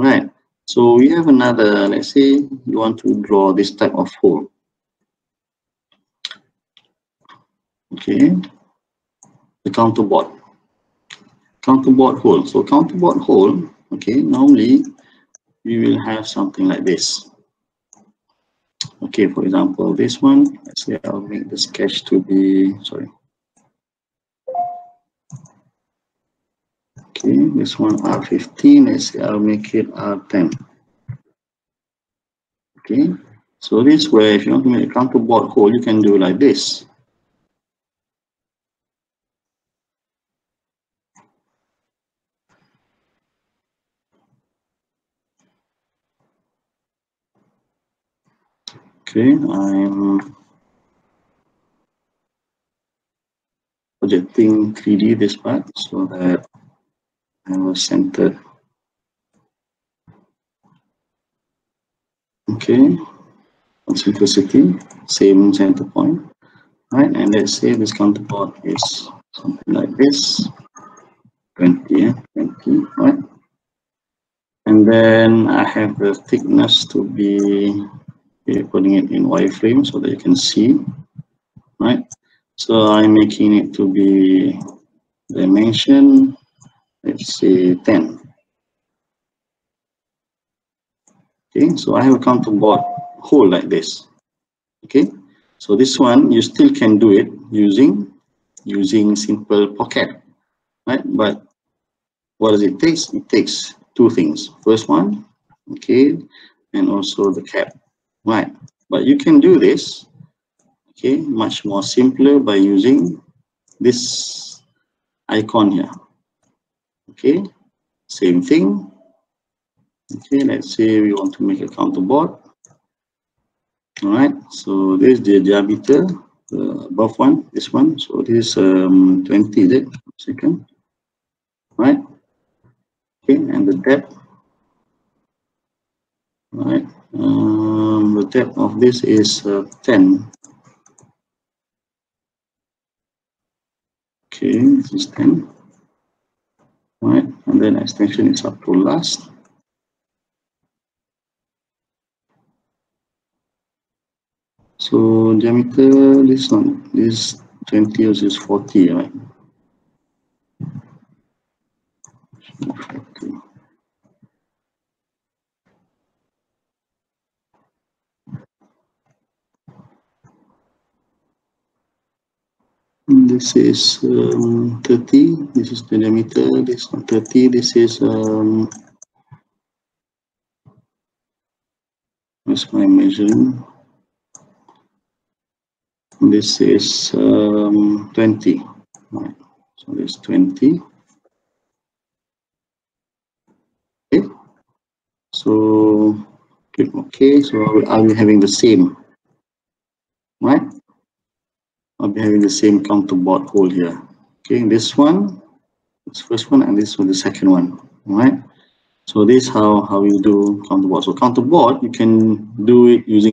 Right. So we have another, let's say you want to draw this type of hole. Okay. The counterbore. Counterbore hole. So counterbore hole, okay, normally we will have something like this. Okay, for example, this one, let's say I'll make the sketch to be, sorry, Okay, this one R15, let's say I'll make it R10. Okay, so this way, if you want to make a counterbore hole, you can do like this. Okay, I'm projecting 3D this part so that center. Okay, simplicity, same center point, right? And let's say this counterbore is something like this, 20, yeah, 20, right? And then I have the thickness to be okay, putting it in wireframe so that you can see, right? So I'm making it to be dimension let's say 10. Okay, so I have a counterbore hole like this. Okay, so this one you still can do it using using simple pocket, right? But what does it take? It takes two things. First one, okay, and also the cap, right? But you can do this, okay, much more simpler by using this icon here okay same thing. Okay let's say we want to make a counterbore all right so this is the diameter uh, above one this one. So this is um 20 is it? Second. Right. Okay and the depth. Right um the depth of this is uh, 10 okay this is 10 right? And then extension is up to last. So diameter, this one, this 20 is 40, right? This is um, 30 this is diameter this is 30 this is um what's my measuring. This is um 20 right. so this 20 okay so click ok so i'll be having the same. Right I'll be having the same counterbore hole here. Okay, this one, this first one, and this one, the second one. All right. So this is how how you do counterbore. So counterbore, you can do it using